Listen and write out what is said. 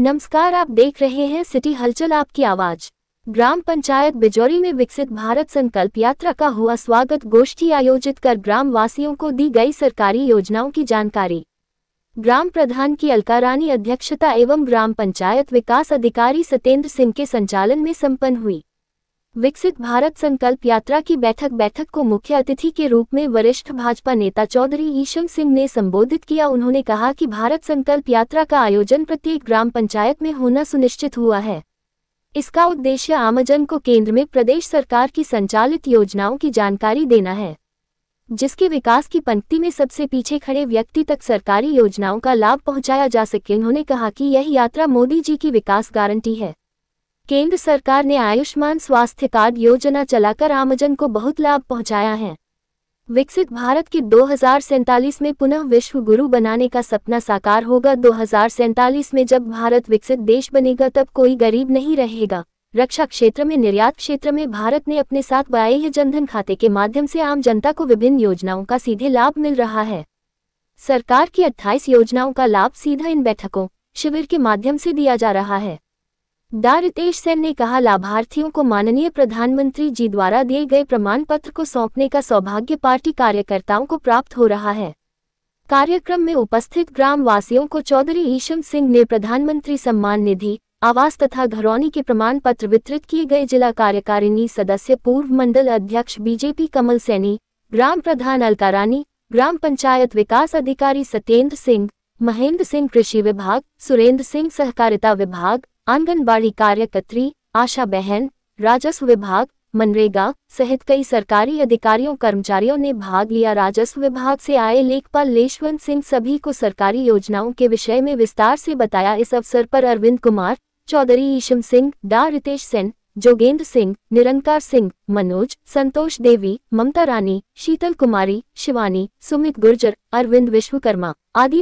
नमस्कार, आप देख रहे हैं सिटी हलचल आपकी आवाज़। ग्राम पंचायत बिजोरी में विकसित भारत संकल्प यात्रा का हुआ स्वागत। गोष्ठी आयोजित कर ग्राम वासियों को दी गई सरकारी योजनाओं की जानकारी। ग्राम प्रधान की अलकारानी अध्यक्षता एवं ग्राम पंचायत विकास अधिकारी सत्येंद्र सिंह के संचालन में संपन्न हुई। विकसित भारत संकल्प यात्रा की बैठक बैठक को मुख्य अतिथि के रूप में वरिष्ठ भाजपा नेता चौधरी ईशम सिंह ने संबोधित किया। उन्होंने कहा कि भारत संकल्प यात्रा का आयोजन प्रत्येक ग्राम पंचायत में होना सुनिश्चित हुआ है। इसका उद्देश्य आमजन को केंद्र में प्रदेश सरकार की संचालित योजनाओं की जानकारी देना है, जिसके विकास की पंक्ति में सबसे पीछे खड़े व्यक्ति तक सरकारी योजनाओं का लाभ पहुँचाया जा सके। उन्होंने कहा कि यह यात्रा मोदी जी की विकास गारंटी है। केंद्र सरकार ने आयुष्मान स्वास्थ्य कार्ड योजना चलाकर आमजन को बहुत लाभ पहुँचाया है। विकसित भारत के दो में पुनः विश्व गुरु बनाने का सपना साकार होगा। दो में जब भारत विकसित देश बनेगा, तब कोई गरीब नहीं रहेगा। रक्षा क्षेत्र में, निर्यात क्षेत्र में भारत ने अपने साथ बाह्य जनधन खाते के माध्यम से आम जनता को विभिन्न योजनाओं का सीधे लाभ मिल रहा है। सरकार की 28 योजनाओं का लाभ सीधा इन बैठकों, शिविर के माध्यम से दिया जा रहा है। डा. रितेश सेन ने कहा, लाभार्थियों को माननीय प्रधानमंत्री जी द्वारा दिए गए प्रमाण पत्र को सौंपने का सौभाग्य पार्टी कार्यकर्ताओं को प्राप्त हो रहा है। कार्यक्रम में उपस्थित ग्राम वासियों को चौधरी ईशम सिंह ने प्रधानमंत्री सम्मान निधि, आवास तथा घरौनी के प्रमाण पत्र वितरित किए गए जिला कार्यकारिणी सदस्य पूर्व मंडल अध्यक्ष बीजेपी कमल सैनी, ग्राम प्रधान अलकारानी ग्राम पंचायत विकास अधिकारी सत्येंद्र सिंह, महेंद्र सिंह कृषि विभाग, सुरेंद्र सिंह सहकारिता विभाग आंगनबाड़ी कार्यकर्त्री आशा बहन, राजस्व विभाग, मनरेगा सहित कई सरकारी अधिकारियों, कर्मचारियों ने भाग लिया। राजस्व विभाग से आए लेखपाल लेशवंत सिंह सभी को सरकारी योजनाओं के विषय में विस्तार से बताया। इस अवसर पर अरविंद कुमार, चौधरी ईशम सिंह, डा. रितेश सेन, जोगेंद्र सिंह, निरंकार सिंह, मनोज, संतोष देवी, ममता रानी, शीतल कुमारी, शिवानी, सुमित गुर्जर, अरविंद विश्वकर्मा आदि